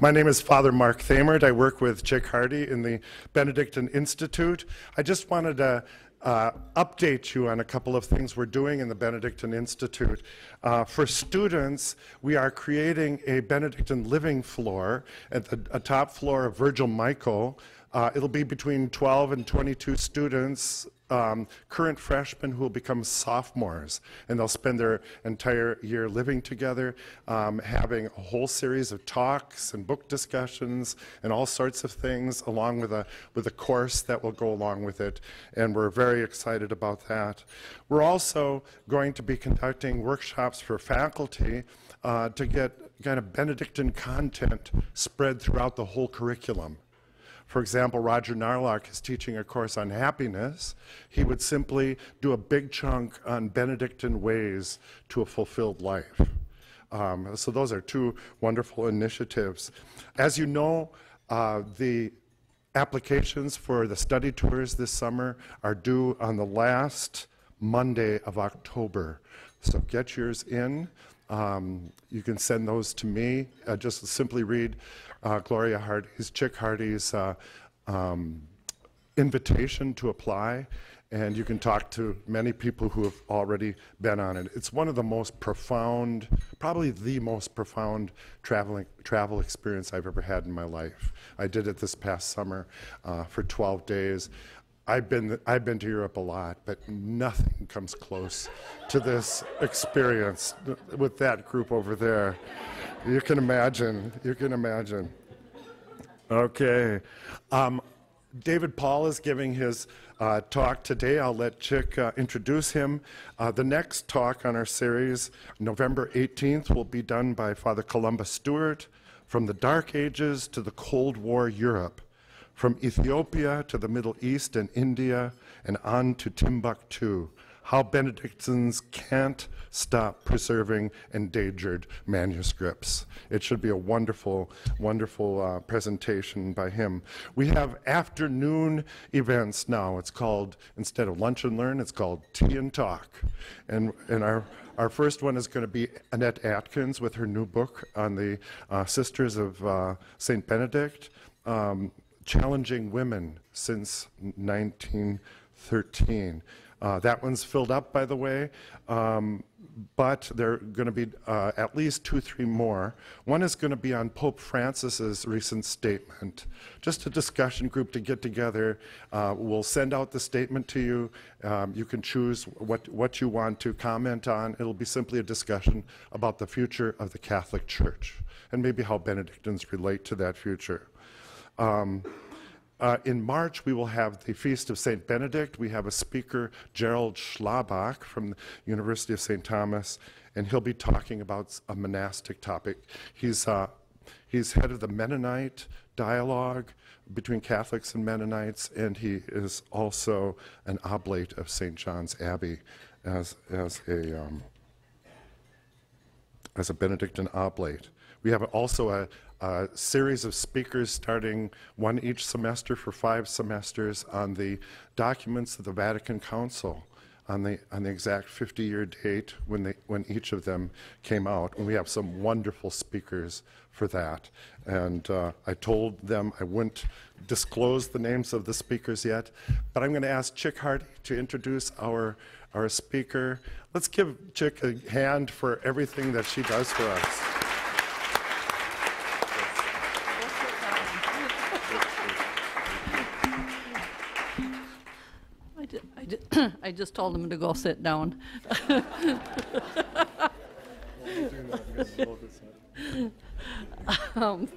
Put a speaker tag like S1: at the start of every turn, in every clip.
S1: My name is Father Mark Thamert. I work with Chick Hardy in the Benedictine Institute. I just wanted to uh, update you on a couple of things we're doing in the Benedictine Institute. Uh, for students, we are creating a Benedictine living floor at the top floor of Virgil Michel. Uh, it'll be between 12 and 22 students um, current freshmen who will become sophomores, and they'll spend their entire year living together, um, having a whole series of talks and book discussions and all sorts of things, along with a with a course that will go along with it. And we're very excited about that. We're also going to be conducting workshops for faculty uh, to get kind of Benedictine content spread throughout the whole curriculum. For example, Roger Narlock is teaching a course on happiness. He would simply do a big chunk on Benedictine ways to a fulfilled life. Um, so those are two wonderful initiatives. As you know, uh, the applications for the study tours this summer are due on the last Monday of October. So get yours in. Um, you can send those to me. Uh, just simply read uh, Gloria Hardy's, Chick Hardy's uh, um, invitation to apply, and you can talk to many people who have already been on it. It's one of the most profound, probably the most profound traveling travel experience I've ever had in my life. I did it this past summer uh, for 12 days. I've been, I've been to Europe a lot, but nothing comes close to this experience with that group over there. You can imagine. You can imagine. Okay. Um, David Paul is giving his uh, talk today. I'll let Chick uh, introduce him. Uh, the next talk on our series, November 18th, will be done by Father Columba Stewart from the Dark Ages to the Cold War Europe, from Ethiopia to the Middle East and India, and on to Timbuktu how Benedictines can't stop preserving endangered manuscripts. It should be a wonderful, wonderful uh, presentation by him. We have afternoon events now. It's called, instead of lunch and learn, it's called tea and talk. And, and our, our first one is going to be Annette Atkins with her new book on the uh, Sisters of uh, St. Benedict. Um, challenging women since 1913. Uh, that one's filled up, by the way, um, but there are going to be uh, at least two, three more. One is going to be on Pope Francis's recent statement. Just a discussion group to get together. Uh, we'll send out the statement to you. Um, you can choose what, what you want to comment on. It'll be simply a discussion about the future of the Catholic Church and maybe how Benedictines relate to that future. Um, uh, in March, we will have the Feast of St. Benedict. We have a speaker, Gerald Schlabach from the University of St. Thomas, and he'll be talking about a monastic topic. He's, uh, he's head of the Mennonite dialogue between Catholics and Mennonites, and he is also an oblate of St. John's Abbey as, as, a, um, as a Benedictine oblate. We have also a, a series of speakers starting one each semester for five semesters on the documents of the Vatican Council on the, on the exact 50 year date when, they, when each of them came out. And we have some wonderful speakers for that. And uh, I told them I wouldn't disclose the names of the speakers yet, but I'm going to ask Chick Hardy to introduce our, our speaker. Let's give Chick a hand for everything that she does for us.
S2: I just told him to go sit down. um,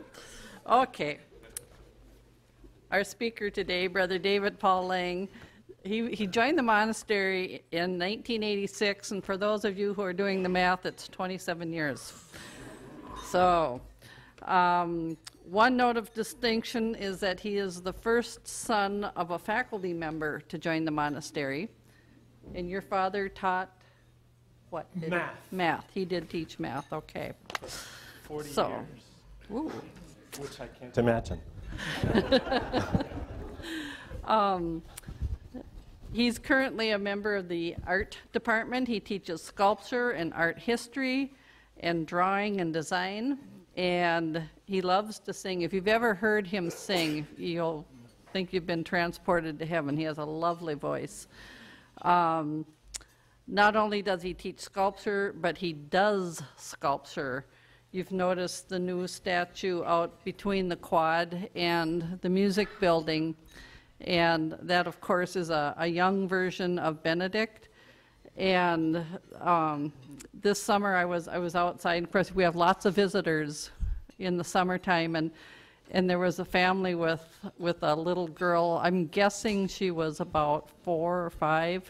S2: okay. Our speaker today, Brother David Paul Lange, he, he joined the monastery in 1986, and for those of you who are doing the math, it's 27 years. So, um, one note of distinction is that he is the first son of a faculty member to join the monastery. And your father taught what? did he-
S3: Math.
S2: Math. He did teach math, okay.
S3: 40
S2: So-
S3: years,
S2: Ooh.
S3: which I can't imagine.
S2: Um, he's currently a member of the art department. He teaches sculpture and art history and drawing and design. and he loves to sing. If you've ever heard him sing, you'll think you've been transported to heaven. He has a lovely voice. Um, not only does he teach sculpture, but he does sculpture. You've noticed the new statue out between the quad and the music building. And that, of course, is a, a young version of Benedict. And um, this summer, I was, I was outside. Of course, we have lots of visitors in the summertime, and, and there was a family with, with a little girl. I'm guessing she was about four or five.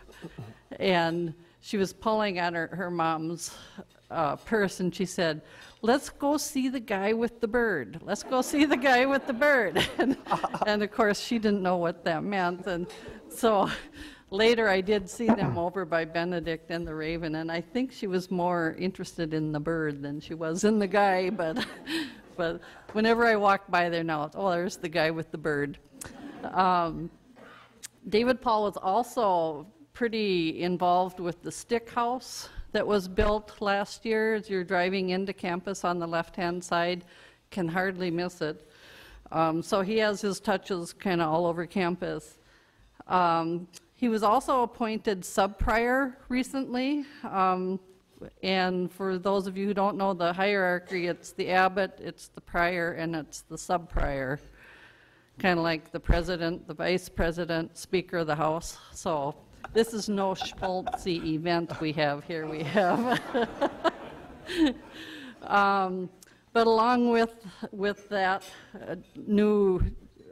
S2: And she was pulling on her, her mom's uh, purse, and she said, Let's go see the guy with the bird. Let's go see the guy with the bird. and, and of course, she didn't know what that meant. And so later I did see them over by Benedict and the Raven, and I think she was more interested in the bird than she was in the guy. But, but whenever I walk by there now, oh, there's the guy with the bird. Um, David Paul was also pretty involved with the stick house that was built last year as you're driving into campus on the left-hand side. Can hardly miss it. Um, so he has his touches kind of all over campus. Um, he was also appointed sub-prior recently. Um, and for those of you who don't know the hierarchy, it's the abbot, it's the prior, and it's the sub-prior. Kind of like the president, the vice president, speaker of the house. So this is no schmaltzy event we have here. We have. um, but along with with that uh, new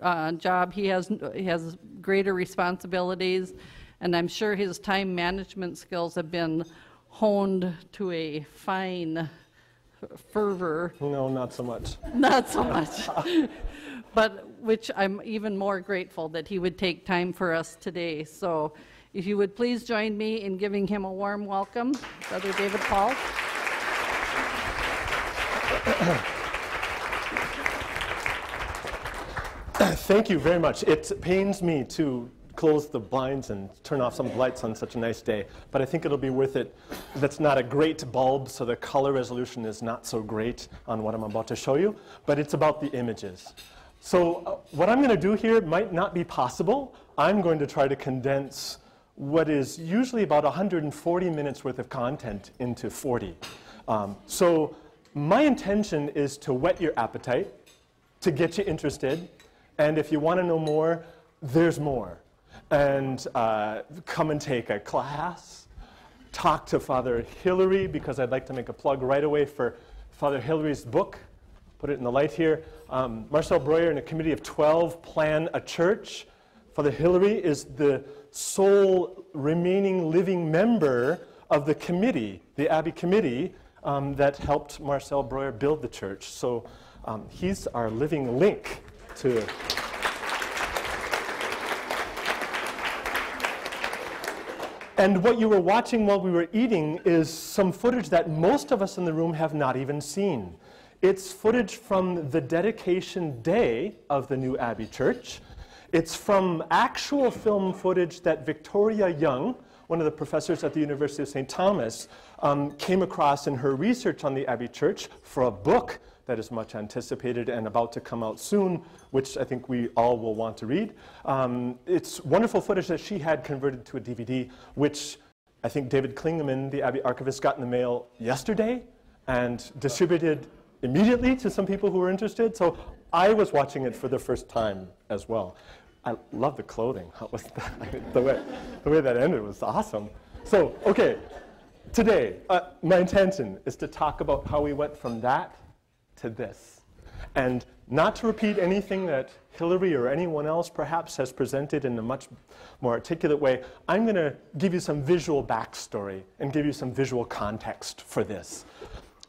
S2: uh, job, he has he has greater responsibilities, and I'm sure his time management skills have been honed to a fine fervor.
S3: No, not so much.
S2: Not so much. but which I'm even more grateful that he would take time for us today. So if you would please join me in giving him a warm welcome, Brother David Paul.
S3: Thank you very much. It pains me to close the blinds and turn off some of the lights on such a nice day, but I think it'll be worth it. That's not a great bulb, so the color resolution is not so great on what I'm about to show you, but it's about the images. So uh, what I'm going to do here might not be possible. I'm going to try to condense what is usually about 140 minutes worth of content into 40. Um, so my intention is to whet your appetite, to get you interested, and if you want to know more, there's more. And uh, come and take a class, talk to Father Hillary, because I'd like to make a plug right away for Father Hillary's book. Put it in the light here. Um, Marcel Breuer and a committee of 12 plan a church. Father Hillary is the sole remaining living member of the committee, the Abbey committee, um, that helped Marcel Breuer build the church. So um, he's our living link to. And what you were watching while we were eating is some footage that most of us in the room have not even seen. It's footage from the dedication day of the new Abbey Church. It's from actual film footage that Victoria Young, one of the professors at the University of St. Thomas, um, came across in her research on the Abbey Church for a book that is much anticipated and about to come out soon, which I think we all will want to read. Um, it's wonderful footage that she had converted to a DVD, which I think David Klingeman, the Abbey archivist, got in the mail yesterday and distributed immediately to some people who were interested. So I was watching it for the first time as well. I love the clothing. How Was the, way, the way that ended was awesome. So, okay, today, uh, my intention is to talk about how we went from that to this. And not to repeat anything that Hillary or anyone else perhaps has presented in a much more articulate way, I'm going to give you some visual backstory and give you some visual context for this.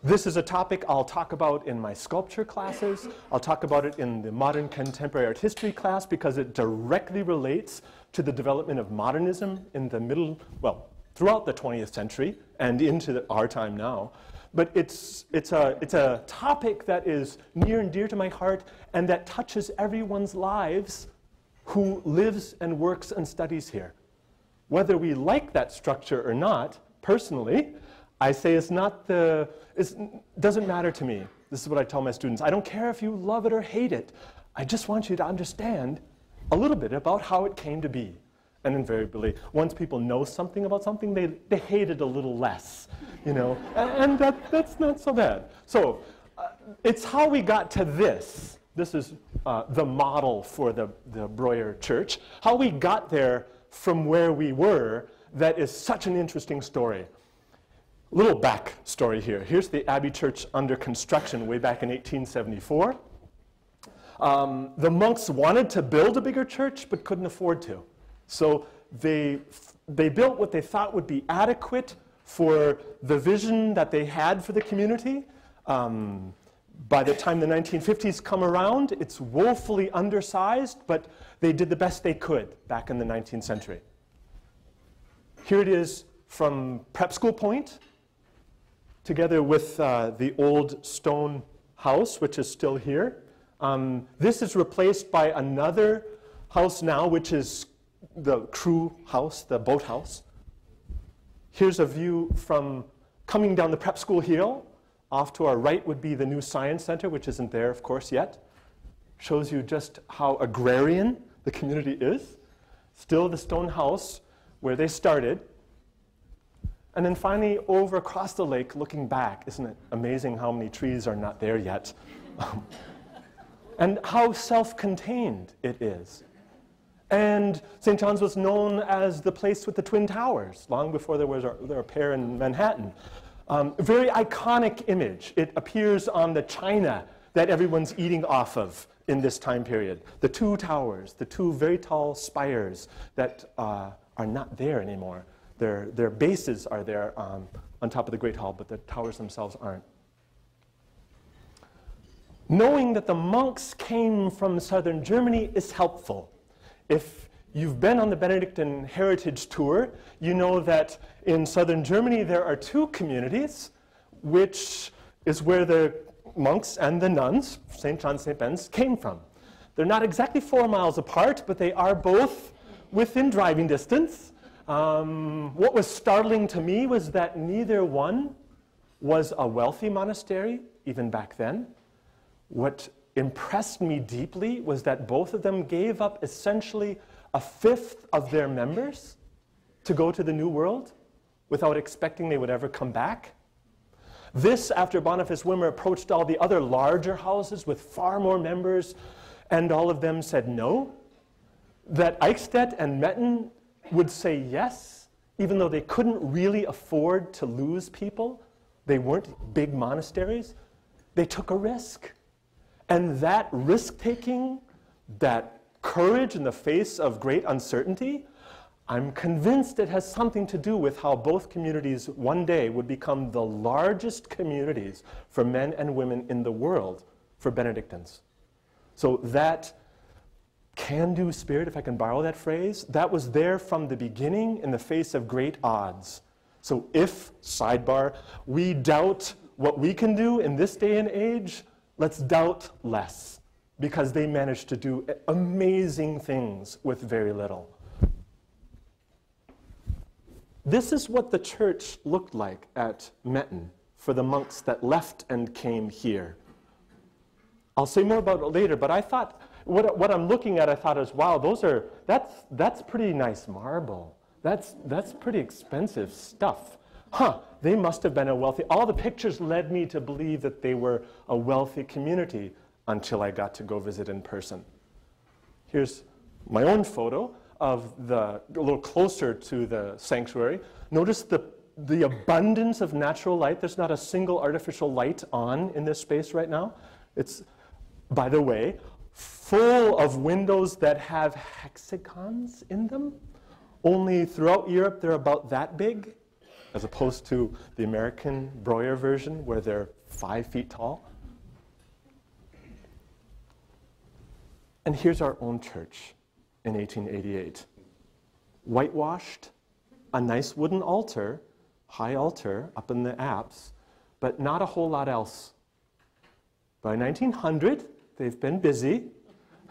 S3: This is a topic I'll talk about in my sculpture classes. I'll talk about it in the modern contemporary art history class because it directly relates to the development of modernism in the middle, well, throughout the 20th century and into the, our time now. But it's, it's, a, it's a topic that is near and dear to my heart and that touches everyone's lives who lives and works and studies here. Whether we like that structure or not, personally, I say it's not the, it doesn't matter to me. This is what I tell my students. I don't care if you love it or hate it. I just want you to understand a little bit about how it came to be. And invariably, once people know something about something, they, they hate it a little less, you know, and, and that, that's not so bad. So uh, it's how we got to this. This is uh, the model for the, the Breuer Church. How we got there from where we were, that is such an interesting story. Little back story here. Here's the Abbey Church under construction way back in 1874. Um, the monks wanted to build a bigger church but couldn't afford to. So they, they built what they thought would be adequate for the vision that they had for the community. Um, by the time the 1950s come around, it's woefully undersized, but they did the best they could back in the 19th century. Here it is from Prep School Point, together with uh, the old stone house, which is still here. Um, this is replaced by another house now, which is the crew house, the boathouse. Here's a view from coming down the prep school hill. Off to our right would be the new science center, which isn't there, of course, yet. Shows you just how agrarian the community is. Still the stone house where they started. And then finally, over across the lake, looking back, isn't it amazing how many trees are not there yet? and how self contained it is. And St. John's was known as the place with the Twin Towers, long before there was a, there a pair in Manhattan. Um, very iconic image. It appears on the china that everyone's eating off of in this time period. The two towers, the two very tall spires that uh, are not there anymore. Their, their bases are there um, on top of the Great Hall, but the towers themselves aren't. Knowing that the monks came from southern Germany is helpful. If you've been on the Benedictine Heritage Tour, you know that in southern Germany there are two communities, which is where the monks and the nuns, St. John, St. Ben's, came from. They're not exactly four miles apart, but they are both within driving distance. Um, what was startling to me was that neither one was a wealthy monastery, even back then. What impressed me deeply was that both of them gave up essentially a fifth of their members to go to the New World without expecting they would ever come back. This after Boniface Wimmer approached all the other larger houses with far more members, and all of them said no. That Eichstätt and Metten would say yes, even though they couldn't really afford to lose people. They weren't big monasteries. They took a risk. And that risk taking, that courage in the face of great uncertainty, I'm convinced it has something to do with how both communities one day would become the largest communities for men and women in the world for Benedictines. So that can do spirit, if I can borrow that phrase, that was there from the beginning in the face of great odds. So if, sidebar, we doubt what we can do in this day and age, let's doubt less because they managed to do amazing things with very little. This is what the church looked like at Metten for the monks that left and came here. I'll say more about it later, but I thought, what, what I'm looking at, I thought is, wow, those are, that's, that's pretty nice marble. That's, that's pretty expensive stuff. Huh, they must have been a wealthy, all the pictures led me to believe that they were a wealthy community until I got to go visit in person. Here's my own photo of the, a little closer to the sanctuary. Notice the, the abundance of natural light. There's not a single artificial light on in this space right now. It's, by the way, full of windows that have hexagons in them. Only throughout Europe, they're about that big as opposed to the American Breuer version where they're five feet tall. And here's our own church in 1888. Whitewashed, a nice wooden altar, high altar up in the apse, but not a whole lot else. By 1900, they've been busy.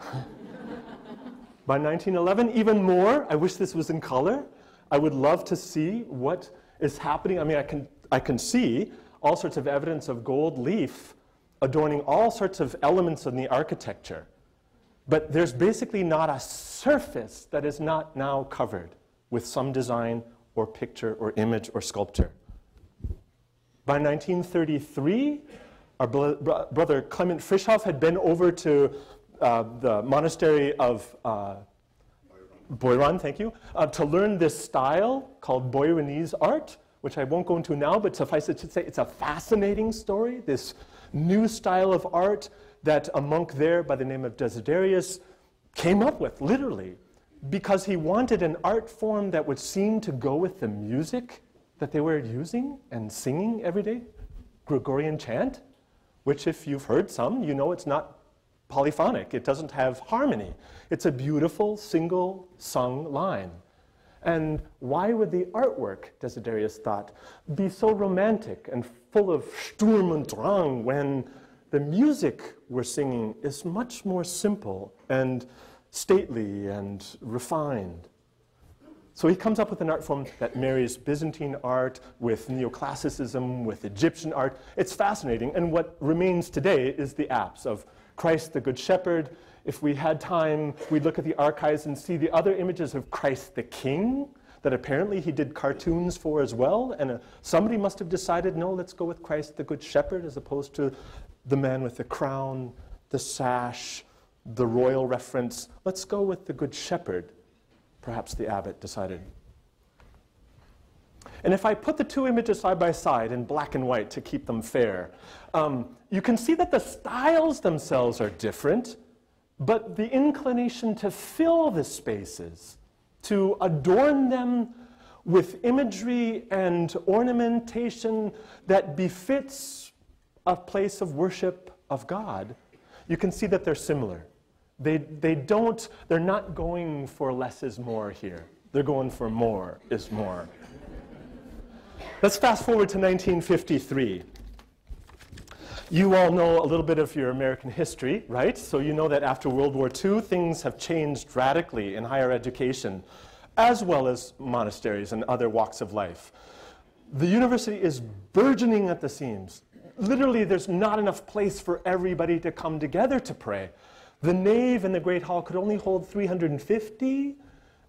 S3: By 1911, even more. I wish this was in color. I would love to see what is happening. I mean, I can, I can see all sorts of evidence of gold leaf adorning all sorts of elements in the architecture. But there's basically not a surface that is not now covered with some design or picture or image or sculpture. By 1933, our bro- brother Clement Frischauf had been over to uh, the monastery of uh, Beuron, thank you, uh, to learn this style called Beuronese art, which I won't go into now, but suffice it to say, it's a fascinating story, this new style of art that a monk there by the name of Desiderius came up with, literally, because he wanted an art form that would seem to go with the music that they were using and singing every day, Gregorian chant, which, if you've heard some, you know it's not polyphonic. It doesn't have harmony. It's a beautiful single sung line. And why would the artwork, Desiderius thought, be so romantic and full of Sturm und Drang when the music we're singing is much more simple and stately and refined? So he comes up with an art form that marries Byzantine art with neoclassicism, with Egyptian art. It's fascinating. And what remains today is the apse of Christ the Good Shepherd. If we had time, we'd look at the archives and see the other images of Christ the King that apparently he did cartoons for as well. And uh, somebody must have decided, no, let's go with Christ the Good Shepherd as opposed to the man with the crown, the sash, the royal reference. Let's go with the Good Shepherd, perhaps the abbot decided. And if I put the two images side by side in black and white to keep them fair, um, you can see that the styles themselves are different, but the inclination to fill the spaces, to adorn them with imagery and ornamentation that befits a place of worship of God, you can see that they're similar. They, they don't, they're not going for less is more here. They're going for more is more. Let's fast forward to 1953. You all know a little bit of your American history, right? So you know that after World War II, things have changed radically in higher education, as well as monasteries and other walks of life. The university is burgeoning at the seams. Literally, there's not enough place for everybody to come together to pray. The nave in the Great Hall could only hold 350,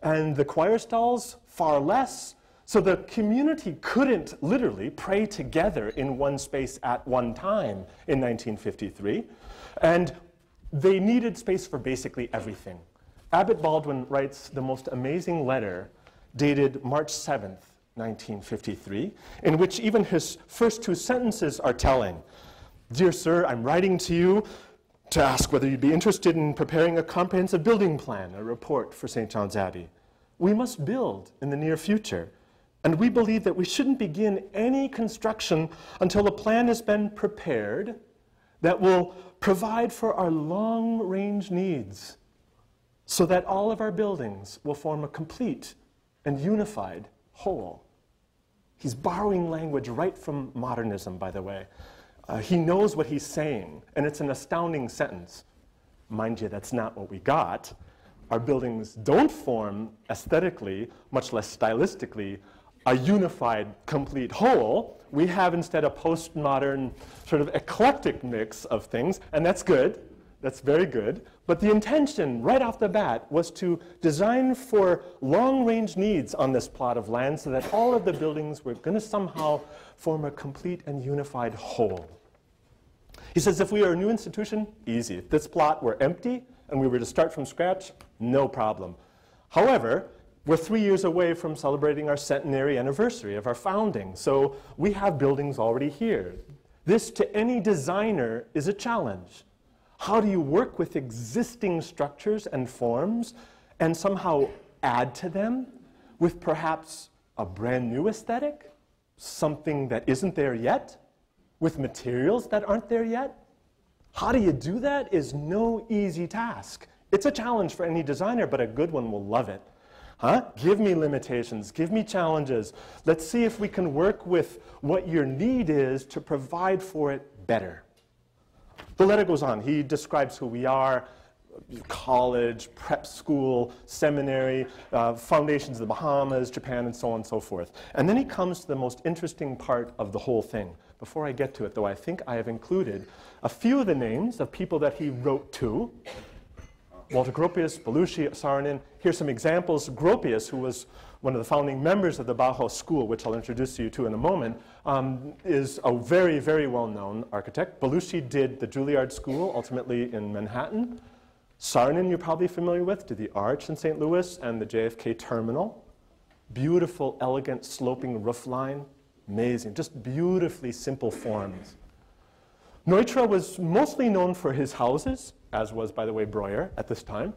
S3: and the choir stalls far less. So the community couldn't literally pray together in one space at one time in 1953. And they needed space for basically everything. Abbot Baldwin writes the most amazing letter dated March 7th, 1953, in which even his first two sentences are telling. Dear sir, I'm writing to you to ask whether you'd be interested in preparing a comprehensive building plan, a report for St. John's Abbey. We must build in the near future. And we believe that we shouldn't begin any construction until a plan has been prepared that will provide for our long range needs so that all of our buildings will form a complete and unified whole. He's borrowing language right from modernism, by the way. Uh, he knows what he's saying, and it's an astounding sentence. Mind you, that's not what we got. Our buildings don't form aesthetically, much less stylistically, a unified, complete whole. We have instead a postmodern, sort of eclectic mix of things, and that's good. That's very good. But the intention, right off the bat, was to design for long range needs on this plot of land so that all of the buildings were going to somehow form a complete and unified whole. He says if we are a new institution, easy. If this plot were empty and we were to start from scratch, no problem. However, we're three years away from celebrating our centenary anniversary of our founding, so we have buildings already here. This, to any designer, is a challenge. How do you work with existing structures and forms and somehow add to them with perhaps a brand new aesthetic, something that isn't there yet, with materials that aren't there yet? How do you do that is no easy task. It's a challenge for any designer, but a good one will love it. Huh? Give me limitations, give me challenges. Let's see if we can work with what your need is to provide for it better. The letter goes on. He describes who we are, college, prep school, seminary, uh, foundations of the Bahamas, Japan, and so on and so forth. And then he comes to the most interesting part of the whole thing. Before I get to it, though, I think I have included a few of the names of people that he wrote to. Walter Gropius, Belluschi, Saarinen. Here's some examples. Gropius, who was one of the founding members of the Bauhaus School, which I'll introduce you to in a moment, um, is a very, very well-known architect. Belluschi did the Juilliard School, ultimately in Manhattan. Saarinen, you're probably familiar with, did the Arch in St. Louis and the JFK Terminal. Beautiful, elegant, sloping roof line. Amazing, just beautifully simple forms. Neutra was mostly known for his houses, as was, by the way, Breuer at this time.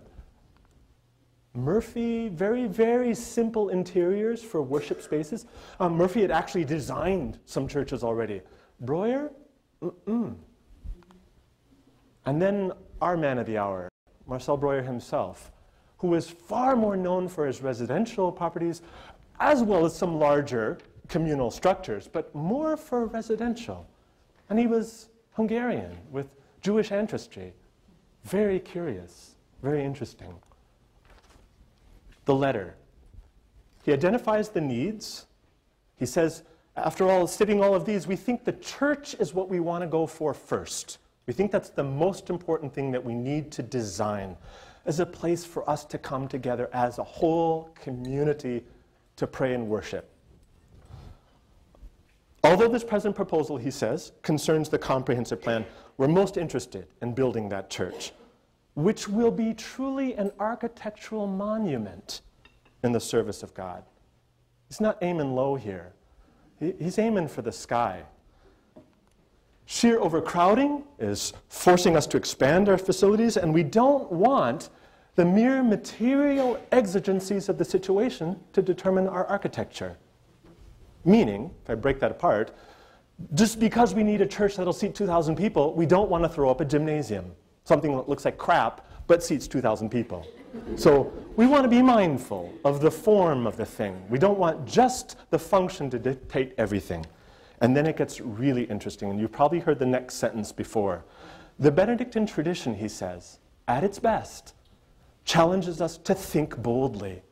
S3: Murphy, very, very simple interiors for worship spaces. Um, Murphy had actually designed some churches already. Breuer, mm-mm. And then our man of the hour, Marcel Breuer himself, who was far more known for his residential properties, as well as some larger communal structures, but more for residential. And he was Hungarian with Jewish ancestry. Very curious, very interesting the letter. He identifies the needs. He says, after all, sitting all of these, we think the church is what we want to go for first. We think that's the most important thing that we need to design as a place for us to come together as a whole community to pray and worship. Although this present proposal, he says, concerns the comprehensive plan, we're most interested in building that church which will be truly an architectural monument in the service of God. He's not aiming low here, he's aiming for the sky. Sheer overcrowding is forcing us to expand our facilities, and we don't want the mere material exigencies of the situation to determine our architecture. Meaning, if I break that apart, just because we need a church that'll seat 2,000 people, we don't want to throw up a gymnasium something that looks like crap but seats 2,000 people. So we want to be mindful of the form of the thing. We don't want just the function to dictate everything. And then it gets really interesting, and you've probably heard the next sentence before. The Benedictine tradition, he says, at its best, challenges us to think boldly,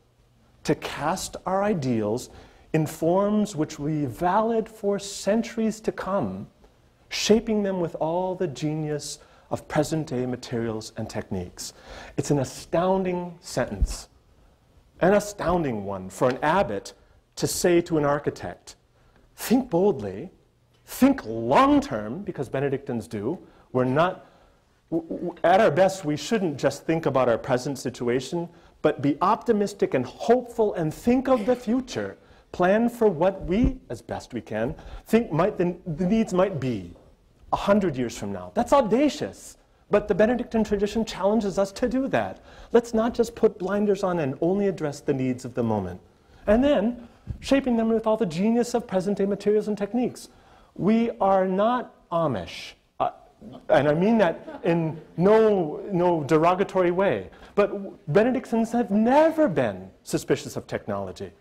S3: to cast our ideals in forms which will be valid for centuries to come, shaping them with all the genius of present day materials and techniques. It's an astounding sentence, an astounding one for an abbot to say to an architect think boldly, think long term, because Benedictines do. We're not, at our best, we shouldn't just think about our present situation, but be optimistic and hopeful and think of the future. Plan for what we, as best we can, think might, the, the needs might be 100 years from now. That's audacious. But the Benedictine tradition challenges us to do that. Let's not just put blinders on and only address the needs of the moment. And then, shaping them with all the genius of present day materials and techniques. We are not Amish. Uh, and I mean that in no, no derogatory way. But Benedictines have never been suspicious of technology,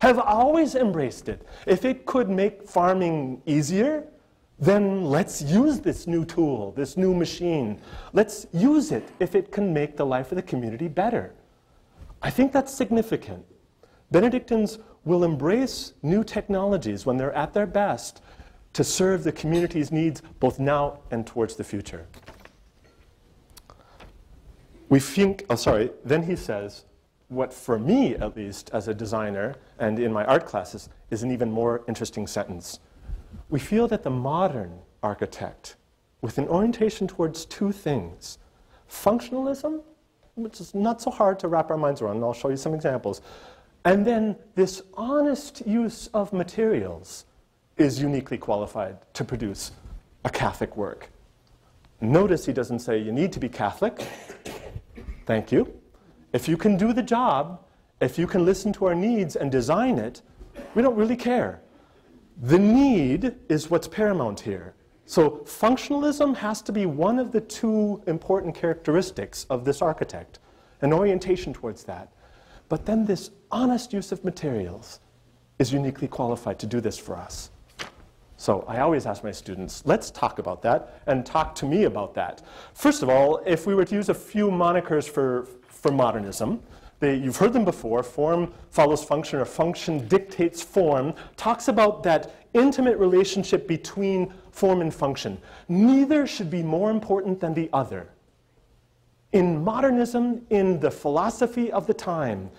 S3: have always embraced it. If it could make farming easier, then let's use this new tool, this new machine. Let's use it if it can make the life of the community better. I think that's significant. Benedictines will embrace new technologies when they're at their best to serve the community's needs both now and towards the future. We think, oh, sorry, then he says, what for me at least as a designer and in my art classes is an even more interesting sentence we feel that the modern architect, with an orientation towards two things functionalism, which is not so hard to wrap our minds around, and I'll show you some examples, and then this honest use of materials is uniquely qualified to produce a Catholic work. Notice he doesn't say you need to be Catholic. Thank you. If you can do the job, if you can listen to our needs and design it, we don't really care. The need is what's paramount here. So functionalism has to be one of the two important characteristics of this architect, an orientation towards that. But then this honest use of materials is uniquely qualified to do this for us. So I always ask my students, let's talk about that and talk to me about that. First of all, if we were to use a few monikers for, for modernism, they, you've heard them before, form follows function or function dictates form, talks about that intimate relationship between form and function. Neither should be more important than the other. In modernism, in the philosophy of the time,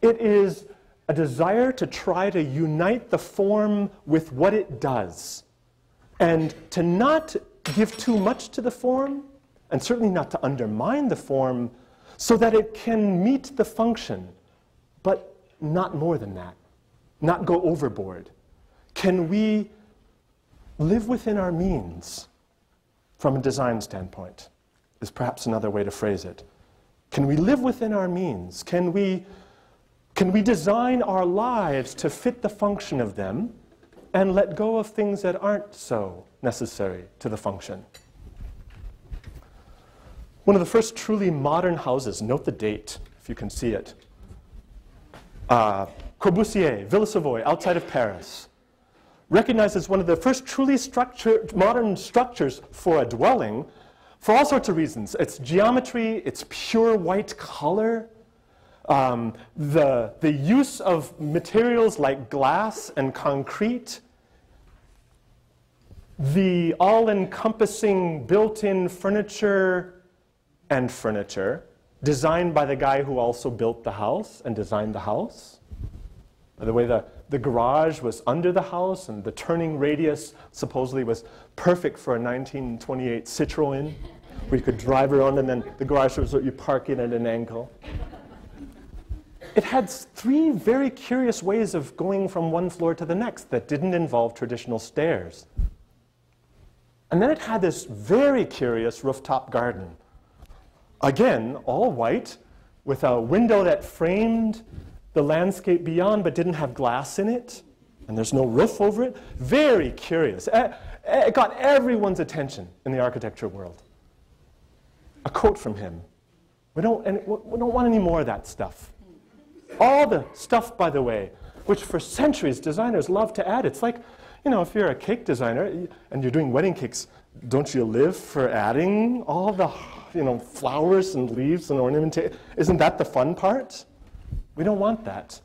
S3: it is a desire to try to unite the form with what it does, and to not give too much to the form, and certainly not to undermine the form, so that it can meet the function, but not more than that, not go overboard. Can we live within our means from a design standpoint? Is perhaps another way to phrase it. Can we live within our means? Can we can we design our lives to fit the function of them and let go of things that aren't so necessary to the function? One of the first truly modern houses, note the date if you can see it. Uh, Corbusier, Villa Savoye, outside of Paris, recognized as one of the first truly structured, modern structures for a dwelling for all sorts of reasons. Its geometry, its pure white color, um, the, the use of materials like glass and concrete, the all-encompassing built-in furniture and furniture designed by the guy who also built the house and designed the house. By the way, the, the garage was under the house and the turning radius supposedly was perfect for a 1928 Citroen where you could drive around and then the garage was what you park in at an angle it had three very curious ways of going from one floor to the next that didn't involve traditional stairs. And then it had this very curious rooftop garden. Again, all white, with a window that framed the landscape beyond but didn't have glass in it, and there's no roof over it. Very curious. Eh, eh, it got everyone's attention in the architecture world. A quote from him. We don't, and we don't want any more of that stuff. All the stuff, by the way, which for centuries designers love to add. It's like, you know, if you're a cake designer and you're doing wedding cakes, don't you live for adding all the, you know, flowers and leaves and ornamentation? Isn't that the fun part? We don't want that.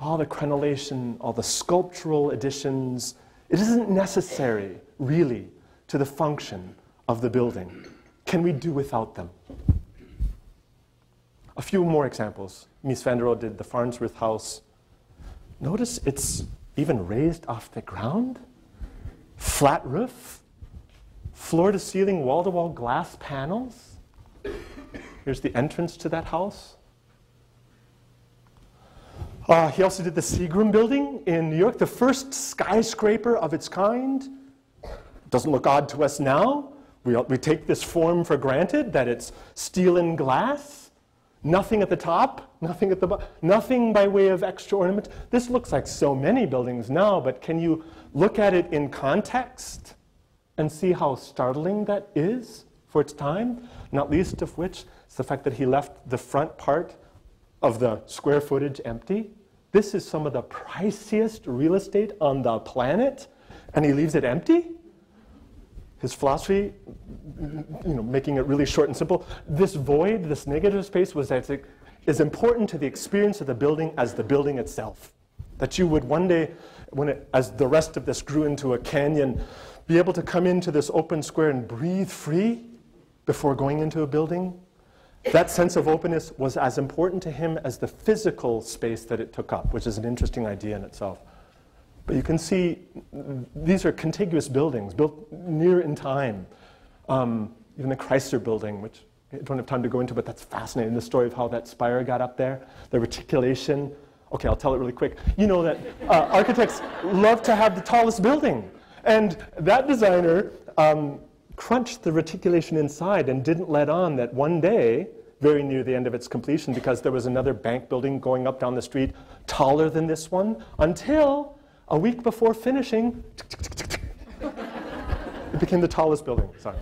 S3: All the crenellation, all the sculptural additions, it isn't necessary, really, to the function of the building. Can we do without them? A few more examples. Mies van der Rohe did the Farnsworth House. Notice it's even raised off the ground. Flat roof. Floor to ceiling, wall to wall glass panels. Here's the entrance to that house. Uh, he also did the Seagram building in New York, the first skyscraper of its kind. Doesn't look odd to us now. We, we take this form for granted that it's steel and glass. Nothing at the top, nothing at the bottom, nothing by way of extra ornament. This looks like so many buildings now, but can you look at it in context and see how startling that is for its time? Not least of which is the fact that he left the front part of the square footage empty. This is some of the priciest real estate on the planet, and he leaves it empty? his philosophy, you know, making it really short and simple, this void, this negative space was as, as important to the experience of the building as the building itself. That you would one day, when it, as the rest of this grew into a canyon, be able to come into this open square and breathe free before going into a building. That sense of openness was as important to him as the physical space that it took up, which is an interesting idea in itself. But you can see these are contiguous buildings built near in time. Um, even the Chrysler building, which I don't have time to go into, but that's fascinating. The story of how that spire got up there, the reticulation. Okay, I'll tell it really quick. You know that uh, architects love to have the tallest building. And that designer um, crunched the reticulation inside and didn't let on that one day, very near the end of its completion, because there was another bank building going up down the street taller than this one, until a week before finishing, it became the tallest building. Sorry.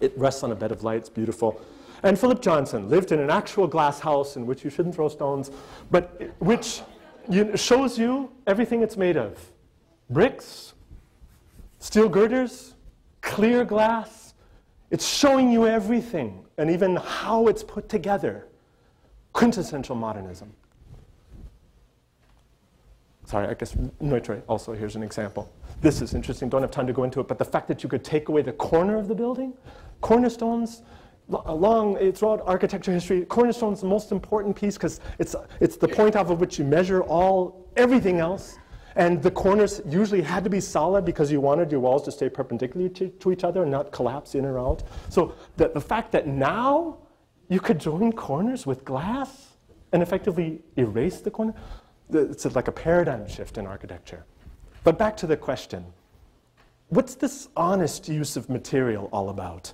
S3: It rests on a bed of light, it's beautiful. And Philip Johnson lived in an actual glass house in which you shouldn't throw stones, but which you, shows you everything it's made of. Bricks, steel girders, clear glass. It's showing you everything and even how it's put together. Quintessential modernism. Sorry, I guess Neutra also here's an example. This is interesting, don't have time to go into it, but the fact that you could take away the corner of the building, cornerstones, along throughout architecture history, cornerstone's the most important piece because it's, it's the point off of which you measure all everything else. And the corners usually had to be solid because you wanted your walls to stay perpendicular to, to each other and not collapse in or out. So the, the fact that now you could join corners with glass and effectively erase the corner, it's like a paradigm shift in architecture. But back to the question. What's this honest use of material all about?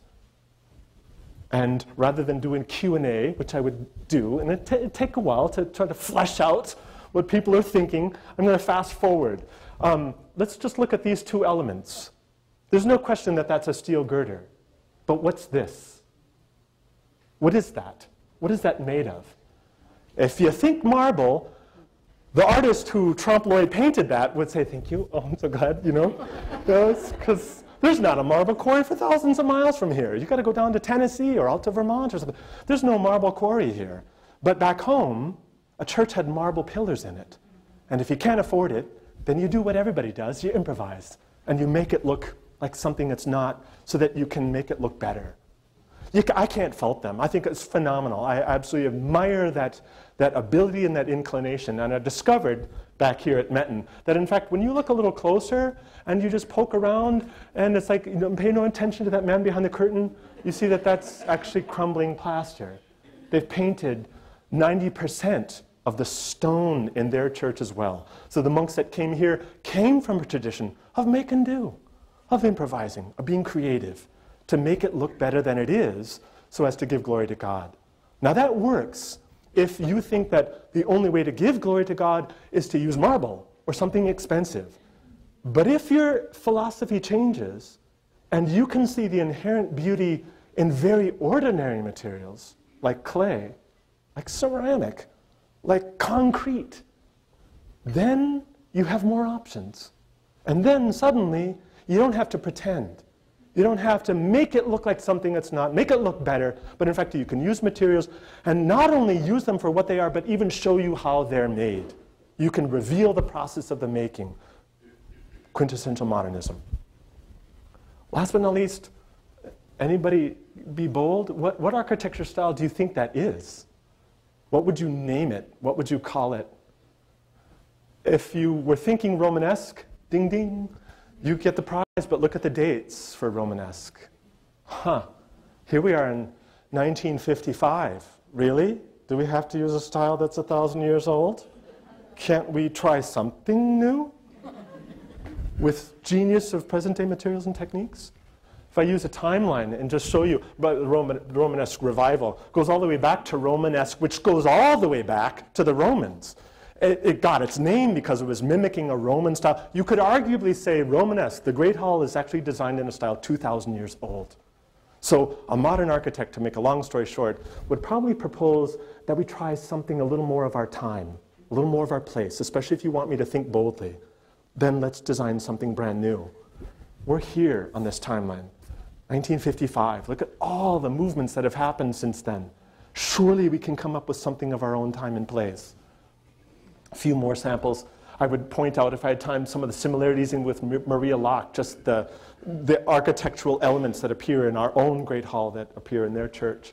S3: And rather than doing Q&A, which I would do, and it would take a while to try to flesh out what people are thinking, I'm going to fast forward. Um, let's just look at these two elements. There's no question that that's a steel girder. But what's this? What is that? What is that made of? If you think marble, the artist who Trompe l'oeil painted that would say, thank you, oh, I'm so glad, you know? Because there's not a marble quarry for thousands of miles from here. You've got to go down to Tennessee or out to Vermont or something. There's no marble quarry here. But back home, a church had marble pillars in it. And if you can't afford it, then you do what everybody does you improvise. And you make it look like something it's not so that you can make it look better. I can't fault them. I think it's phenomenal. I absolutely admire that, that ability and that inclination. And I discovered back here at Metten that, in fact, when you look a little closer and you just poke around and it's like, you know, pay no attention to that man behind the curtain, you see that that's actually crumbling plaster. They've painted 90% of the stone in their church as well. So the monks that came here came from a tradition of make and do, of improvising, of being creative, to make it look better than it is so as to give glory to God. Now that works if you think that the only way to give glory to God is to use marble or something expensive. But if your philosophy changes and you can see the inherent beauty in very ordinary materials like clay, like ceramic, like concrete, then you have more options. And then suddenly you don't have to pretend. You don't have to make it look like something that's not, make it look better, but in fact, you can use materials and not only use them for what they are, but even show you how they're made. You can reveal the process of the making. Quintessential modernism. Last but not least, anybody be bold? What, what architecture style do you think that is? What would you name it? What would you call it? If you were thinking Romanesque, ding ding, you get the prize, but look at the dates for Romanesque. Huh. Here we are in 1955. Really? Do we have to use a style that's a thousand years old? Can't we try something new? With genius of present day materials and techniques? If I use a timeline and just show you, Roman, Romanesque revival goes all the way back to Romanesque, which goes all the way back to the Romans. It, it, got its name because it was mimicking a Roman style. You could arguably say Romanesque, the Great Hall is actually designed in a style 2,000 years old. So a modern architect, to make a long story short, would probably propose that we try something a little more of our time, a little more of our place, especially if you want me to think boldly. Then let's design something brand new. We're here on this timeline. 1955. Look at all the movements that have happened since then. Surely we can come up with something of our own time and place a few more samples. I would point out, if I had time, some of the similarities in with Maria Laach, just the, the architectural elements that appear in our own Great Hall that appear in their church.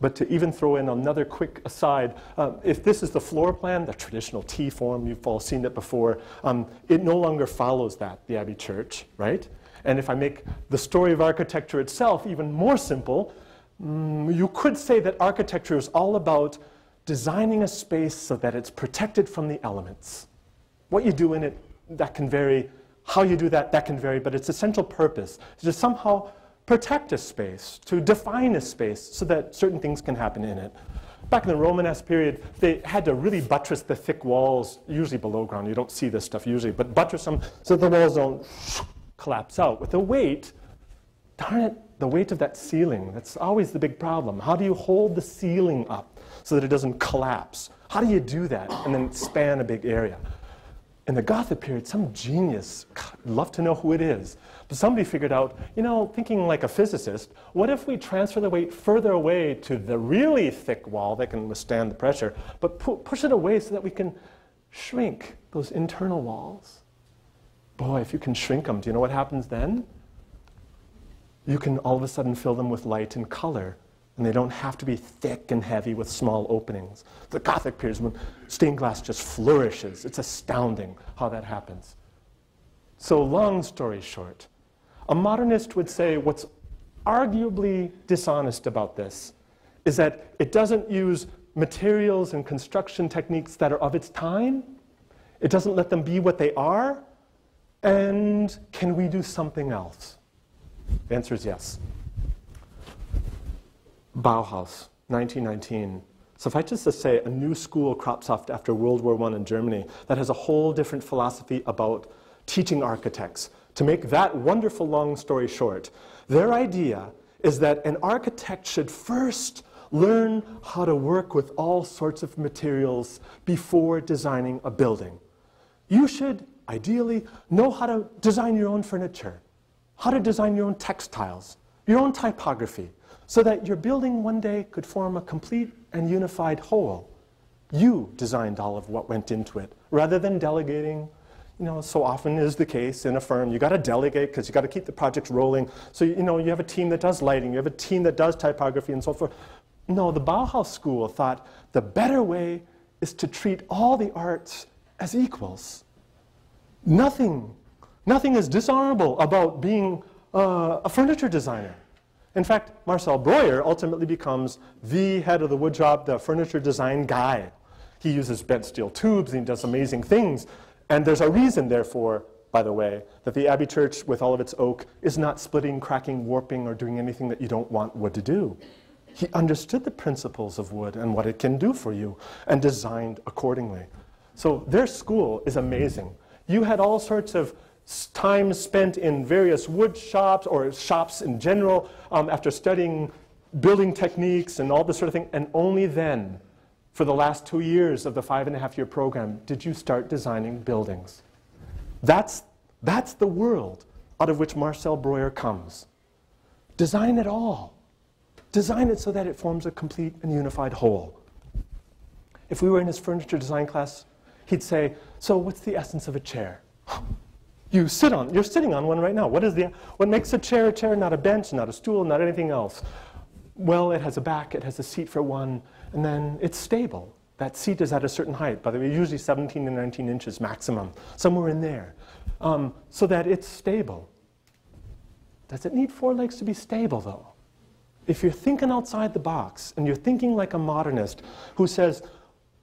S3: But to even throw in another quick aside, uh, if this is the floor plan, the traditional T form, you've all seen it before, um, it no longer follows that, the Abbey Church, right? And if I make the story of architecture itself even more simple, um, you could say that architecture is all about designing a space so that it's protected from the elements. What you do in it, that can vary. How you do that, that can vary, but its essential purpose is to somehow protect a space, to define a space so that certain things can happen in it. Back in the Romanesque period, they had to really buttress the thick walls, usually below ground. You don't see this stuff usually, but buttress them so the walls don't collapse out. With the weight, darn it, the weight of that ceiling, that's always the big problem. How do you hold the ceiling up? so that it doesn't collapse. How do you do that and then span a big area? in the Gothic period, some genius, God, love to know who it is, but somebody figured out, you know, thinking like a physicist, what if we transfer the weight further away to the really thick wall that can withstand the pressure, but pu- push it away so that we can shrink those internal walls? Boy, if you can shrink them, do you know what happens then? You can all of a sudden fill them with light and color and they don't have to be thick and heavy with small openings. The Gothic period when stained glass just flourishes. It's astounding how that happens. So, long story short, a modernist would say what's arguably dishonest about this is that it doesn't use materials and construction techniques that are of its time, it doesn't let them be what they are, and can we do something else? The answer is yes. Bauhaus, 1919. Suffice it to say, a new school crops up after World War I in Germany that has a whole different philosophy about teaching architects. To make that wonderful long story short, their idea is that an architect should first learn how to work with all sorts of materials before designing a building. You should, ideally, know how to design your own furniture, how to design your own textiles, your own typography, so that your building one day could form a complete and unified whole. You designed all of what went into it, rather than delegating. You know, so often is the case in a firm. You got to delegate because you got to keep the projects rolling. So you know, you have a team that does lighting, you have a team that does typography, and so forth. No, the Bauhaus school thought the better way is to treat all the arts as equals. Nothing, nothing is dishonorable about being uh, a furniture designer. In fact, Marcel Breuer ultimately becomes the head of the woodshop, the furniture design guy. He uses bent steel tubes and he does amazing things. And there's a reason, therefore, by the way, that the Abbey Church, with all of its oak, is not splitting, cracking, warping, or doing anything that you don't want wood to do. He understood the principles of wood and what it can do for you and designed accordingly. So their school is amazing. You had all sorts of time spent in various wood shops or shops in general um, after studying building techniques and all this sort of thing. And only then, for the last two years of the five and a half year program, did you start designing buildings. That's, that's the world out of which Marcel Breuer comes. Design it all. Design it so that it forms a complete and unified whole. If we were in his furniture design class, he'd say, So, what's the essence of a chair? you sit on. You're sitting on one right now. What, is the, what makes a chair a chair, not a bench, not a stool, not anything else? Well, it has a back, it has a seat for one, and then it's stable. That seat is at a certain height, by the way, usually 17 to 19 inches maximum, somewhere in there, um, so that it's stable. Does it need four legs to be stable, though? If you're thinking outside the box and you're thinking like a modernist who says,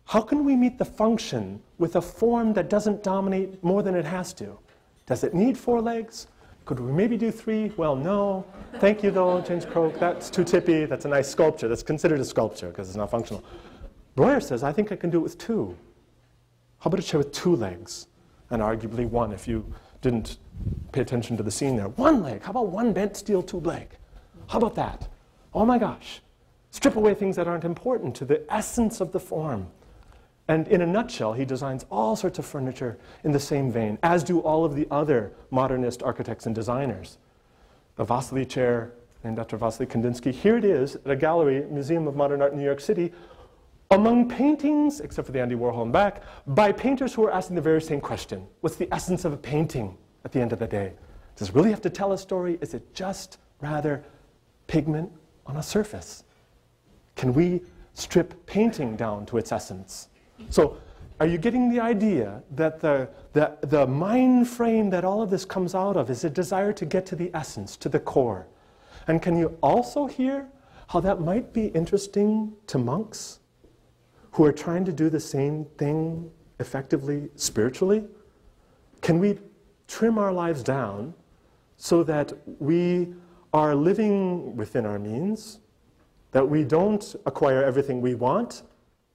S3: how can we meet the function with a form that doesn't dominate more than it has to? Does it need four legs? Could we maybe do three? Well, no. Thank you, though, James Croke. That's too tippy. That's a nice sculpture. That's considered a sculpture because it's not functional. Breuer says, I think I can do it with two. How about a chair with two legs? And arguably one if you didn't pay attention to the scene there. One leg. How about one bent steel tube leg? How about that? Oh my gosh. Strip away things that aren't important to the essence of the form. And in a nutshell, he designs all sorts of furniture in the same vein, as do all of the other modernist architects and designers. The Wassily chair, named after Wassily Kandinsky, here it is at a gallery, Museum of Modern Art in New York City, among paintings, except for the Andy Warhol in back, by painters who are asking the very same question. What's the essence of a painting at the end of the day? Does it really have to tell a story? Is it just rather pigment on a surface? Can we strip painting down to its essence? So are you getting the idea that the, the, the mind frame that all of this comes out of is a desire to get to the essence, to the core? And can you also hear how that might be interesting to monks who are trying to do the same thing effectively spiritually? Can we trim our lives down so that we are living within our means, that we don't acquire everything we want,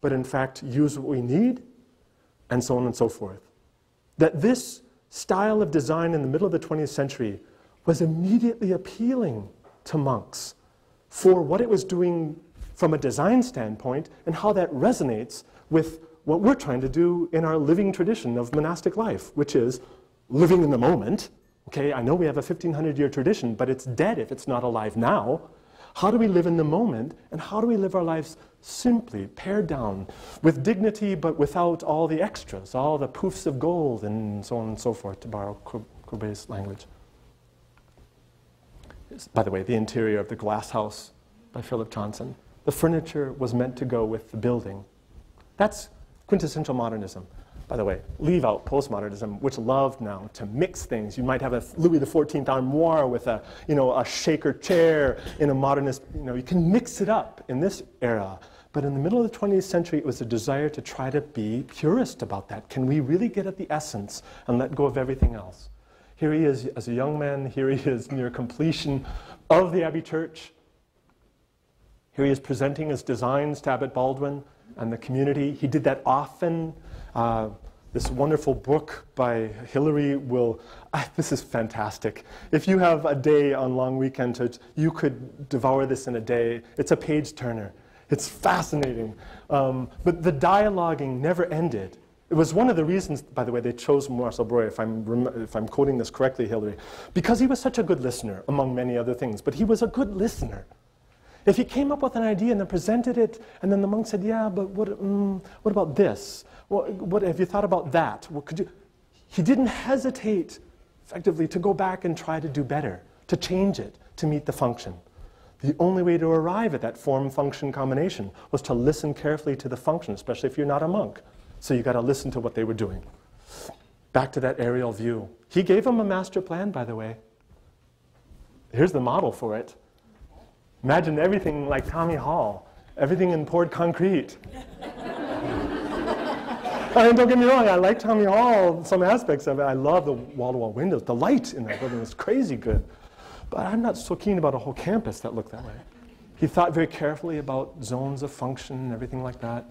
S3: but in fact use what we need, and so on and so forth. That this style of design in the middle of the 20th century was immediately appealing to monks for what it was doing from a design standpoint and how that resonates with what we're trying to do in our living tradition of monastic life, which is living in the moment. Okay, I know we have a 1500 year tradition, but it's dead if it's not alive now. How do we live in the moment, and how do we live our lives simply, pared down, with dignity, but without all the extras, all the poofs of gold, and so on and so forth, to borrow Courbet's language? By the way, the interior of the glass house by Philip Johnson. The furniture was meant to go with the building. That's quintessential modernism. By the way, leave out postmodernism, which loved now to mix things. You might have a Louis XIV armoire with a, you know, a shaker chair in a modernist, you know, you can mix it up in this era. But in the middle of the 20th century, it was a desire to try to be purist about that. Can we really get at the essence and let go of everything else? Here he is as a young man, here he is near completion of the Abbey Church. Here he is presenting his designs to Abbot Baldwin and the community. He did that often. Uh, this wonderful book by Hilary will, uh, this is fantastic. If you have a day on long weekend, to, you could devour this in a day. It's a page turner. It's fascinating. Um, but the dialoguing never ended. It was one of the reasons, by the way, they chose Marcel Breuer, if I'm, if I'm quoting this correctly, Hilary, because he was such a good listener, among many other things. But he was a good listener. If he came up with an idea and then presented it, and then the monk said, Yeah, but what, mm, what about this? What, what have you thought about that? Could you? He didn't hesitate, effectively, to go back and try to do better, to change it, to meet the function. The only way to arrive at that form function combination was to listen carefully to the function, especially if you're not a monk. So you got to listen to what they were doing. Back to that aerial view. He gave them a master plan, by the way. Here's the model for it. Imagine everything like Tommy Hall, everything in poured concrete. I mean, don't get me wrong, I like Tommy Hall, some aspects of it. I love the wall to wall windows. The light in that building is crazy good. But I'm not so keen about a whole campus that looked that way. He thought very carefully about zones of function and everything like that.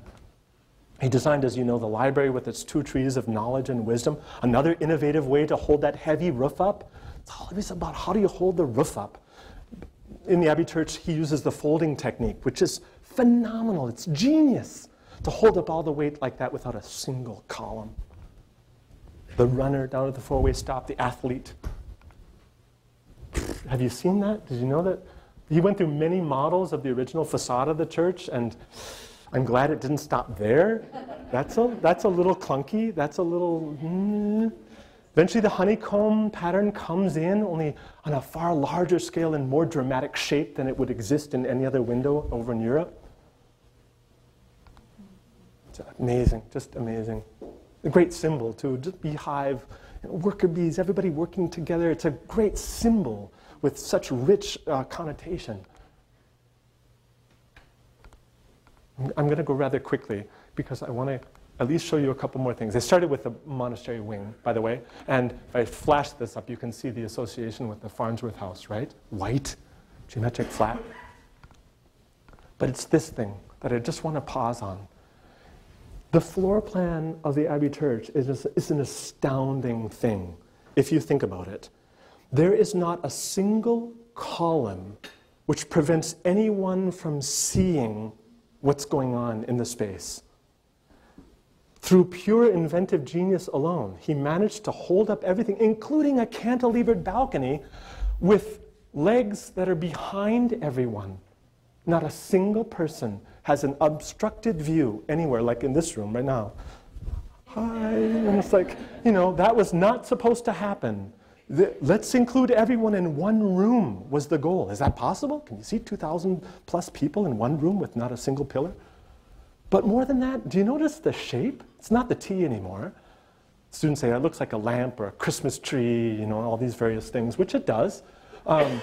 S3: He designed, as you know, the library with its two trees of knowledge and wisdom. Another innovative way to hold that heavy roof up. It's always about how do you hold the roof up in the Abbey Church, he uses the folding technique, which is phenomenal. It's genius to hold up all the weight like that without a single column. The runner down at the four way stop, the athlete. Have you seen that? Did you know that? He went through many models of the original facade of the church, and I'm glad it didn't stop there. That's a, that's a little clunky. That's a little. Mm, Eventually, the honeycomb pattern comes in only on a far larger scale and more dramatic shape than it would exist in any other window over in Europe. It's amazing, just amazing. A great symbol, too. Just beehive, worker bees, everybody working together. It's a great symbol with such rich uh, connotation. I'm going to go rather quickly because I want to at least show you a couple more things. I started with the monastery wing, by the way, and if I flash this up, you can see the association with the Farnsworth House, right? White, geometric flat. But it's this thing that I just want to pause on. The floor plan of the Abbey Church is, is an astounding thing, if you think about it. There is not a single column which prevents anyone from seeing what's going on in the space. Through pure inventive genius alone, he managed to hold up everything, including a cantilevered balcony with legs that are behind everyone. Not a single person has an obstructed view anywhere, like in this room right now. Hi. And it's like, you know, that was not supposed to happen. The, let's include everyone in one room was the goal. Is that possible? Can you see 2,000 plus people in one room with not a single pillar? But more than that, do you notice the shape? It's not the T anymore. Students say it looks like a lamp or a Christmas tree, you know, all these various things, which it does. Um,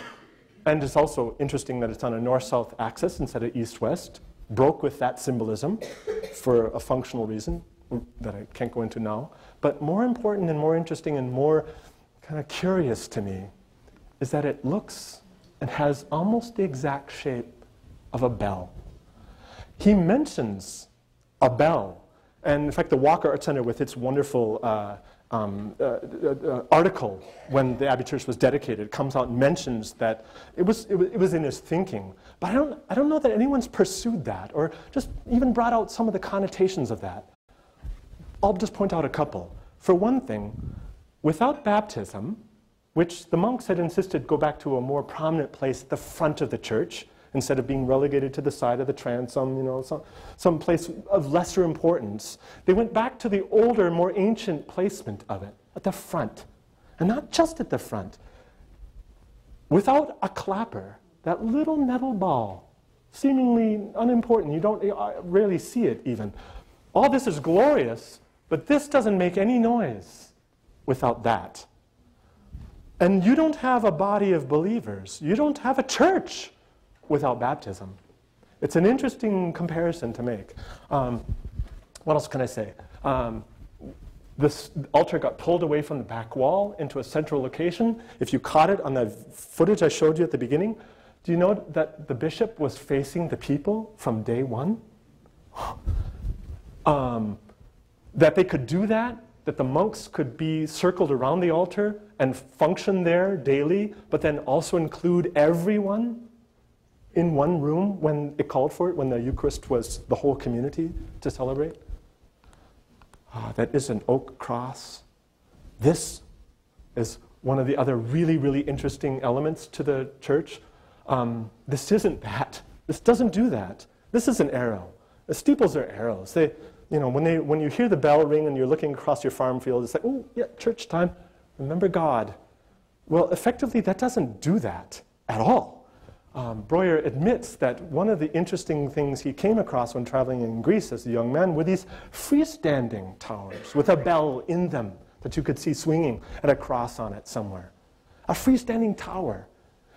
S3: and it's also interesting that it's on a north-south axis instead of east-west. Broke with that symbolism for a functional reason that I can't go into now. But more important and more interesting and more kind of curious to me is that it looks and has almost the exact shape of a bell he mentions a bell. And in fact, the Walker Art Center, with its wonderful uh, um, uh, uh, uh, article when the Abbey Church was dedicated, comes out and mentions that it was, it was, it was in his thinking. But I don't, I don't know that anyone's pursued that or just even brought out some of the connotations of that. I'll just point out a couple. For one thing, without baptism, which the monks had insisted go back to a more prominent place at the front of the church instead of being relegated to the side of the transom, you know, some, some place of lesser importance. They went back to the older, more ancient placement of it at the front. And not just at the front. Without a clapper, that little metal ball, seemingly unimportant, you don't you rarely see it even. All this is glorious, but this doesn't make any noise without that. And you don't have a body of believers. You don't have a church without baptism. It's an interesting comparison to make. Um, what else can I say? Um, this altar got pulled away from the back wall into a central location. If you caught it on the footage I showed you at the beginning, do you know that the bishop was facing the people from day one? um, that they could do that, that the monks could be circled around the altar and function there daily, but then also include everyone in one room when it called for it, when the Eucharist was the whole community to celebrate. Ah, that is an oak cross. This is one of the other really, really interesting elements to the church. Um, this isn't that. This doesn't do that. This is an arrow. The steeples are arrows. They, you know, when, they, when you hear the bell ring and you're looking across your farm field, it's like, oh, yeah, church time. Remember God. Well, effectively, that doesn't do that at all. Um, Breuer admits that one of the interesting things he came across when traveling in Greece as a young man were these freestanding towers with a bell in them that you could see swinging and a cross on it somewhere. A freestanding tower.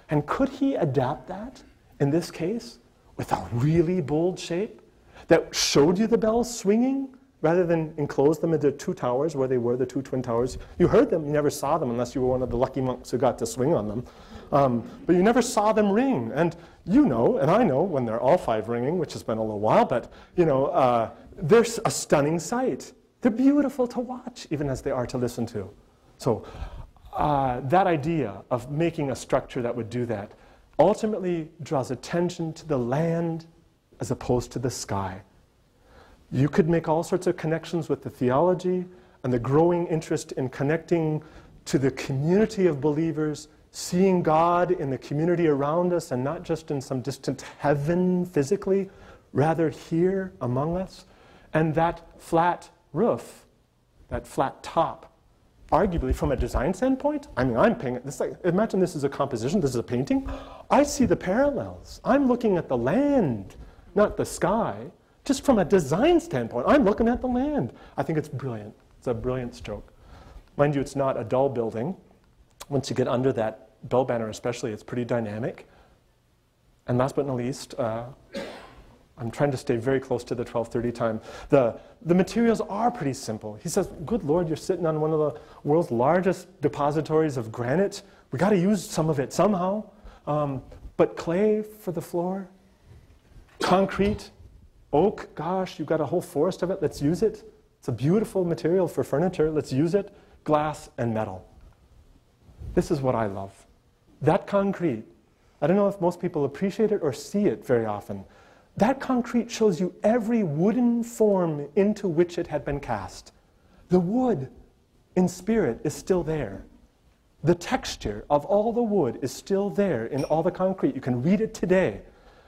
S3: And could he adapt that in this case with a really bold shape that showed you the bells swinging rather than enclose them into two towers where they were, the two twin towers? You heard them, you never saw them unless you were one of the lucky monks who got to swing on them. Um, but you never saw them ring. And you know, and I know when they're all five ringing, which has been a little while, but you know, uh, they're a stunning sight. They're beautiful to watch, even as they are to listen to. So uh, that idea of making a structure that would do that ultimately draws attention to the land as opposed to the sky. You could make all sorts of connections with the theology and the growing interest in connecting to the community of believers seeing God in the community around us and not just in some distant heaven physically, rather here among us. And that flat roof, that flat top, arguably from a design standpoint, I mean, I'm paying this. Like, imagine this is a composition, this is a painting. I see the parallels. I'm looking at the land, not the sky. Just from a design standpoint, I'm looking at the land. I think it's brilliant. It's a brilliant stroke. Mind you, it's not a dull building. Once you get under that bell banner especially, it's pretty dynamic. And last but not least, uh, I'm trying to stay very close to the 1230 time. The, the materials are pretty simple. He says, good Lord, you're sitting on one of the world's largest depositories of granite. We got to use some of it somehow. Um, but clay for the floor, concrete, oak, gosh, you've got a whole forest of it. Let's use it. It's a beautiful material for furniture. Let's use it. Glass and metal. This is what I love. That concrete, I don't know if most people appreciate it or see it very often. That concrete shows you every wooden form into which it had been cast. The wood in spirit is still there. The texture of all the wood is still there in all the concrete. You can read it today.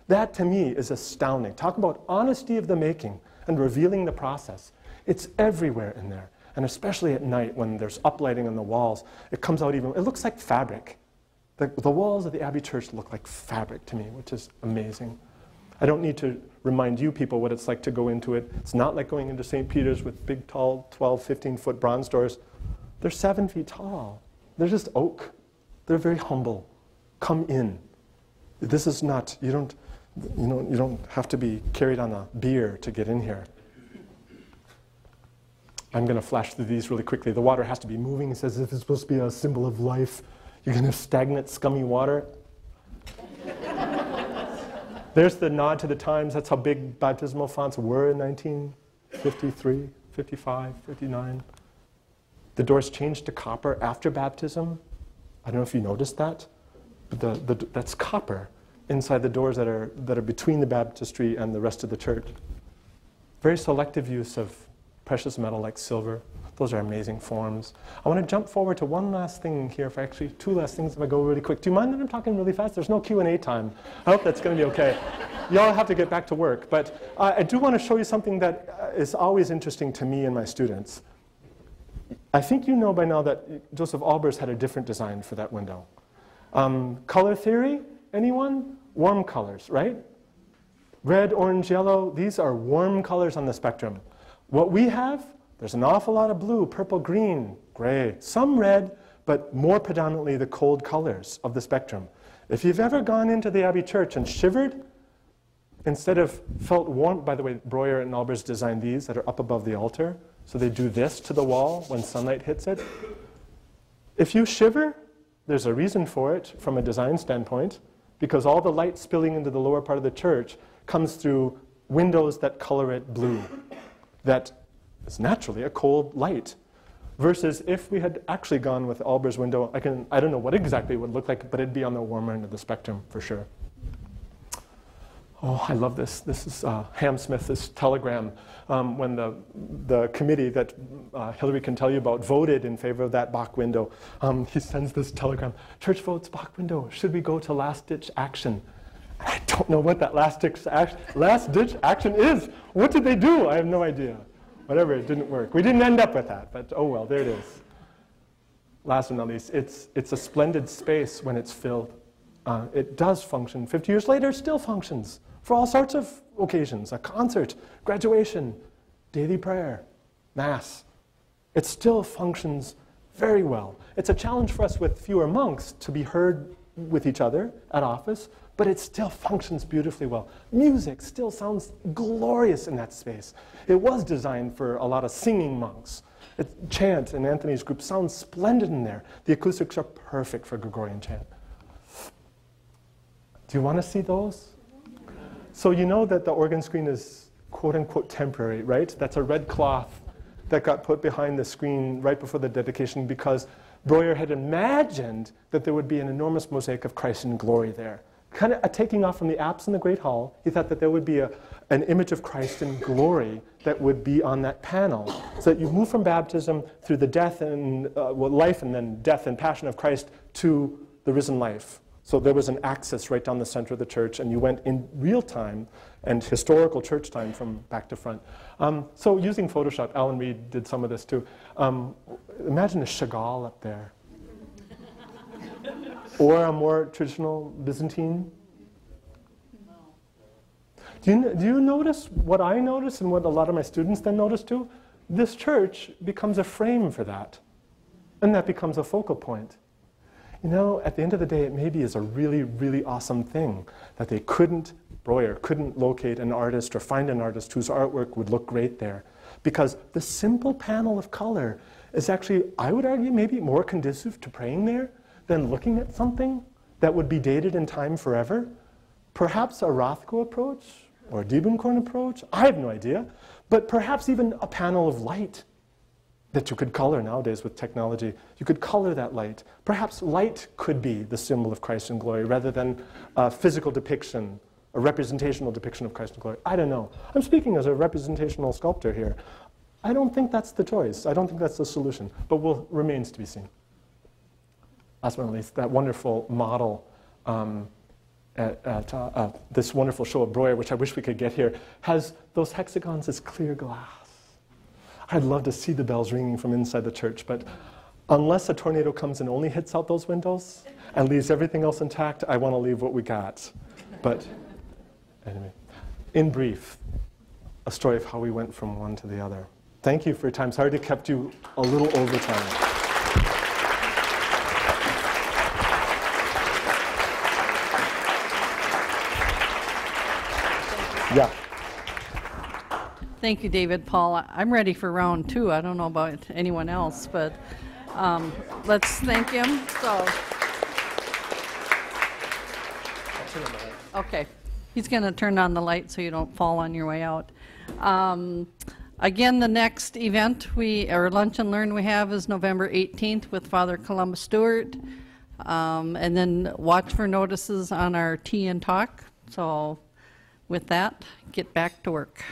S3: That to me is astounding. Talk about honesty of the making and revealing the process. It's everywhere in there. And especially at night when there's uplighting on the walls, it comes out even, it looks like fabric. The, the walls of the Abbey Church look like fabric to me, which is amazing. I don't need to remind you people what it's like to go into it. It's not like going into St. Peter's with big, tall, 12, 15 foot bronze doors. They're seven feet tall. They're just oak. They're very humble. Come in. This is not, you don't, you know, you don't have to be carried on a bier to get in here. I'm going to flash through these really quickly. The water has to be moving. It says if it's supposed to be a symbol of life. You're going to have stagnant, scummy water. There's the nod to the times. That's how big baptismal fonts were in 1953, 55, 59. The doors changed to copper after baptism. I don't know if you noticed that. But the, the, that's copper inside the doors that are, that are between the baptistry and the rest of the church. Very selective use of precious metal like silver. Those are amazing forms. I want to jump forward to one last thing here, if I actually two last things if I go really quick. Do you mind that I'm talking really fast? There's no Q&A time. I hope that's going to be okay. Y'all have to get back to work. But uh, I do want to show you something that uh, is always interesting to me and my students. I think you know by now that Josef Albers had a different design for that window. Um, color theory, anyone? Warm colors, right? Red, orange, yellow, these are warm colors on the spectrum. What we have, there's an awful lot of blue, purple, green, gray, some red, but more predominantly the cold colors of the spectrum. If you've ever gone into the Abbey Church and shivered, instead of felt warm, by the way, Breuer and Albers designed these that are up above the altar, so they do this to the wall when sunlight hits it. If you shiver, there's a reason for it from a design standpoint, because all the light spilling into the lower part of the church comes through windows that color it blue. That is naturally a cold light. Versus if we had actually gone with Albers window, I, can, I don't know what exactly it would look like, but it'd be on the warmer end of the spectrum for sure. Oh, I love this. This is uh, Ham Smith, this telegram, um, when the, the committee that uh, Hilary can tell you about voted in favor of that Bak window. Um, he sends this telegram Church votes Bak window. Should we go to last ditch action? I don't know what that last ditch, action, last ditch action is. What did they do? I have no idea. Whatever, it didn't work. We didn't end up with that, but oh well, there it is. Last but not least, it's, it's a splendid space when it's filled. Uh, it does function. 50 years later, it still functions for all sorts of occasions a concert, graduation, daily prayer, mass. It still functions very well. It's a challenge for us with fewer monks to be heard with each other at office, but it still functions beautifully well. Music still sounds glorious in that space. It was designed for a lot of singing monks. It, chant in Anthony's group sounds splendid in there. The acoustics are perfect for Gregorian chant. Do you want to see those? So you know that the organ screen is quote unquote temporary, right? That's a red cloth that got put behind the screen right before the dedication because Breuer had imagined that there would be an enormous mosaic of Christ in glory there kind of taking off from the apse in the Great Hall, he thought that there would be a, an image of Christ in glory that would be on that panel. So that you move from baptism through the death and uh, well, life and then death and passion of Christ to the risen life. So there was an axis right down the center of the church, and you went in real time and historical church time from back to front. Um, so using Photoshop, Alan Reed did some of this too. Um, imagine a Chagall up there or a more traditional Byzantine? Do you, do you notice what I notice and what a lot of my students then notice too? This church becomes a frame for that. And that becomes a focal point. You know, at the end of the day, it maybe is a really, really awesome thing that they couldn't, Breuer couldn't locate an artist or find an artist whose artwork would look great there. Because the simple panel of color is actually, I would argue, maybe more conducive to praying there than looking at something that would be dated in time forever? Perhaps a Rothko approach or a Diebenkorn approach? I have no idea. But perhaps even a panel of light that you could color nowadays with technology. You could color that light. Perhaps light could be the symbol of Christ in glory rather than a physical depiction, a representational depiction of Christ in glory. I don't know. I'm speaking as a representational sculptor here. I don't think that's the choice. I don't think that's the solution, but will remains to be seen last least, that wonderful model um, at, at uh, uh, this wonderful show of Breuer, which I wish we could get here, has those hexagons as clear glass. I'd love to see the bells ringing from inside the church, but unless a tornado comes and only hits out those windows and leaves everything else intact, I want to leave what we got. But anyway, in brief, a story of how we went from one to the other. Thank you for your time. Sorry to kept you a little over time.
S2: Thank you, David Paul. I'm ready for round two. I don't know about anyone else, but um, let's thank him. So, okay, he's going to turn on the light so you don't fall on your way out. Um, again, the next event we or lunch and learn we have is November 18th with Father Columba Stewart, um, and then watch for notices on our tea and talk. So with that, get back to work.